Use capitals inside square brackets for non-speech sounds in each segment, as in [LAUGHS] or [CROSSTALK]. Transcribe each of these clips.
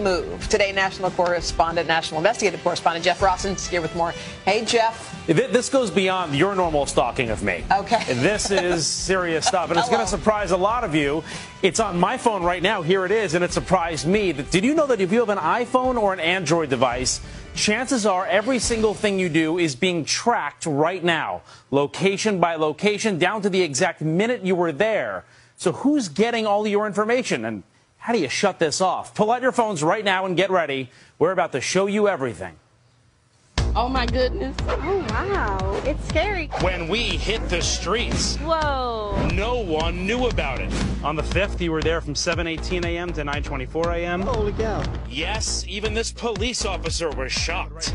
move. Today, national correspondent, national investigative correspondent Jeff Rossen's here with more. Hey, Jeff. This goes beyond your normal stalking of me. Okay. [LAUGHS] This is serious stuff, and it's going to surprise a lot of you. It's on my phone right now. Here it is, and it surprised me. Did you know that if you have an iPhone or an Android device, chances are every single thing you do is being tracked right now, location by location, down to the exact minute you were there. So who's getting all your information? And how do you shut this off? Pull out your phones right now and get ready. We're about to show you everything. Oh my goodness. Oh wow. It's scary. When we hit the streets. Whoa. No one knew about it. On the 5th, you were there from 7:18 a.m. to 9:24 a.m. Holy cow. Yes, even this police officer was shocked.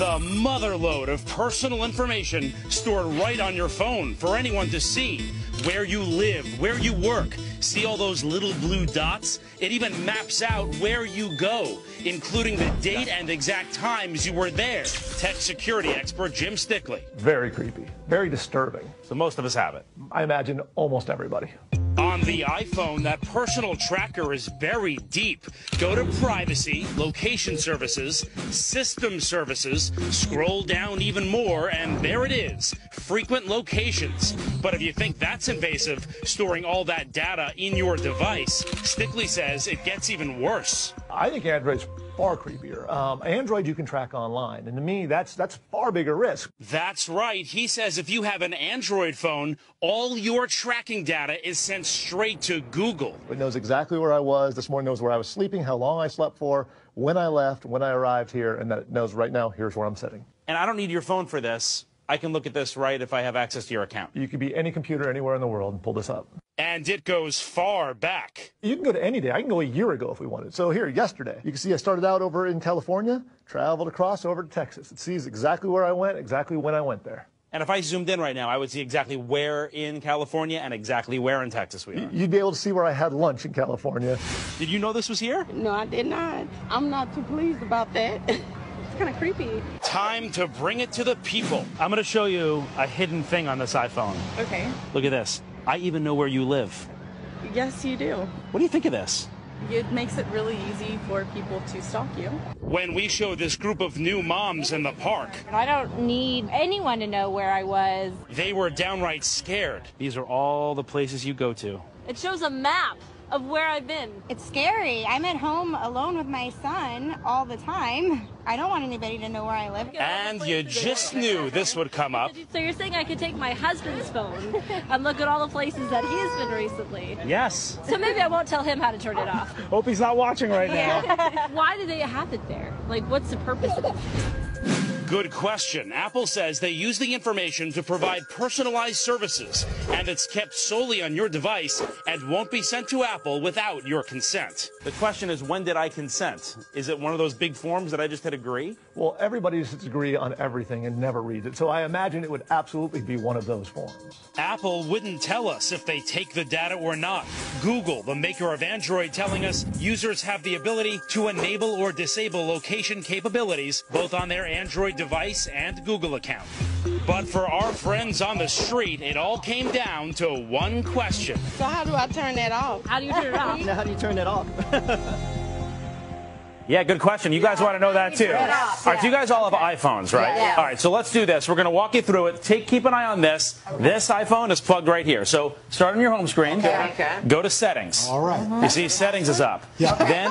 The motherload of personal information stored right on your phone for anyone to see. Where you live, where you work. See all those little blue dots? It even maps out where you go, including the date and exact times you were there. Tech security expert Jim Stickley. Very creepy. Very disturbing. So most of us have it. I imagine almost everybody. The iPhone, that personal tracker is very deep. Go to Privacy, Location Services, System Services, scroll down even more, and there it is frequent locations. But if you think that's invasive, storing all that data in your device, Stickley says it gets even worse. I think Android's far creepier. Um, Android you can track online, and to me, that's that's far bigger risk. That's right. He says if you have an Android phone, all your tracking data is sent straight to Google. It knows exactly where I was. This morning knows where I was sleeping, how long I slept for, when I left, when I arrived here, and that it knows right now here's where I'm sitting. And I don't need your phone for this. I can look at this right if I have access to your account. You could be any computer anywhere in the world and pull this up. And it goes far back. You can go to any day. I can go a year ago if we wanted. So here, yesterday, you can see I started out over in California, traveled across over to Texas. It sees exactly where I went, exactly when I went there. And if I zoomed in right now, I would see exactly where in California and exactly where in Texas we are. You'd be able to see where I had lunch in California. Did you know this was here? No, I did not. I'm not too pleased about that. [LAUGHS] It's kind of creepy. Time to bring it to the people. I'm going to show you a hidden thing on this iPhone. Okay. Look at this. I even know where you live. Yes, you do. What do you think of this? It makes it really easy for people to stalk you. When we show this group of new moms in the park, I don't need anyone to know where I was. They were downright scared. These are all the places you go to. It shows a map of where I've been. It's scary. I'm at home alone with my son all the time. I don't want anybody to know where I live. And you just knew this would come up. So you're saying I could take my husband's phone [LAUGHS] and look at all the places that he's been recently? Yes. So maybe I won't tell him how to turn it off. Hope he's not watching right now. Why do they have it there? Like, what's the purpose of it? Good question. Apple says they use the information to provide personalized services, and it's kept solely on your device and won't be sent to Apple without your consent. The question is, when did I consent? Is it one of those big forms that I just hit agree? Well, everybody hits agree on everything and never reads it, so I imagine it would absolutely be one of those forms. Apple wouldn't tell us if they take the data or not. Google, the maker of Android, telling us users have the ability to enable or disable location capabilities both on their Android device and Google account. But for our friends on the street, it all came down to one question. So how do I turn that off? How do you turn it off? Now how do you turn that off? [LAUGHS] Yeah, good question. You guys want to know that too. All right, so you guys all have iPhones, right? Yeah. All right, so let's do this. We're going to walk you through it. Take keep an eye on this. This iPhone is plugged right here. So start on your home screen. Okay. Okay. Go to settings. All right. You see settings is up. Yeah. [LAUGHS] Then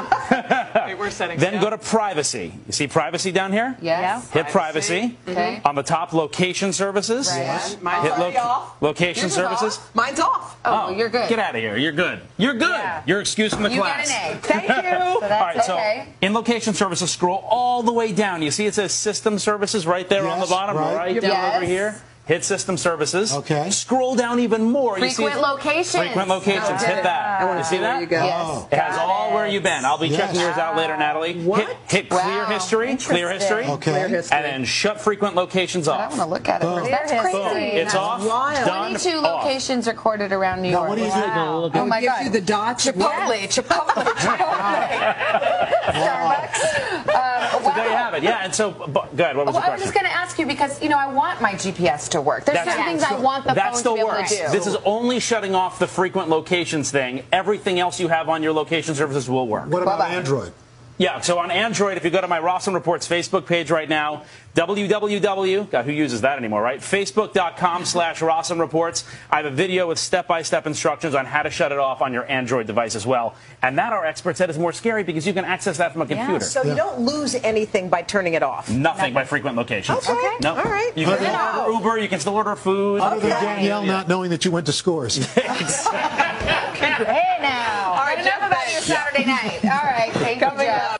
Wait, where's settings? then go to privacy. You see privacy down here? Yes. Hit privacy. Mm-hmm. Okay. On the top, location services. Yes. Mine's Hit already off. location Yours services. off. Mine's off. Oh, well, oh, you're good. Get out of here. You're good. You're good. Yeah. You're excused from the You class. get an A. Thank you. [LAUGHS] All right, okay. so in location services, scroll all the way down. You see it says system services right there on the bottom, right. right, down Yes. over here. Hit system services. Okay. Scroll down even more. you see Frequent locations. Frequent locations. Oh, Hit that. I wanna see see where that? you go. Yes. It has Got all it. where you've been. I'll be Yes. checking yours out later, Natalie. What? Hit, hit clear Wow. history. Clear history. Okay. Clear history. And then shut frequent locations off. I want to look at it. Boom. That's crazy. Boom. It's off. Wild. Done. 22 off. locations recorded around New Now, York. what do you do? Wow. Oh my gives God. you the dots. Chipotle, Chipotle, [LAUGHS] Chipotle. Starbucks. Um, So there you have it. Yeah, and so, but, good. What was Well, your I was just going to ask you because, you know, I want my GPS to work. There's That's- certain things I want the that phone to still be able works. to do. This is only shutting off the frequent locations thing. Everything else you have on your location services will work. What about Bye-bye. Android? Yeah, so on Android, if you go to my Rossen Reports Facebook page right now, www, God, who uses that anymore, right? Facebook.com slash Rossen Reports. I have a video with step-by-step instructions on how to shut it off on your Android device as well. And that, our expert said, is more scary because you can access that from a computer. So you don't lose anything by turning it off. Nothing by frequent locations. Okay. No. All right. You can still order Uber, you can still order food. Other than Danielle not knowing that you went to scores. [LAUGHS] [LAUGHS] [LAUGHS] Hey now. All right, enough about your Saturday night. All right, thank you, Coming Jeff.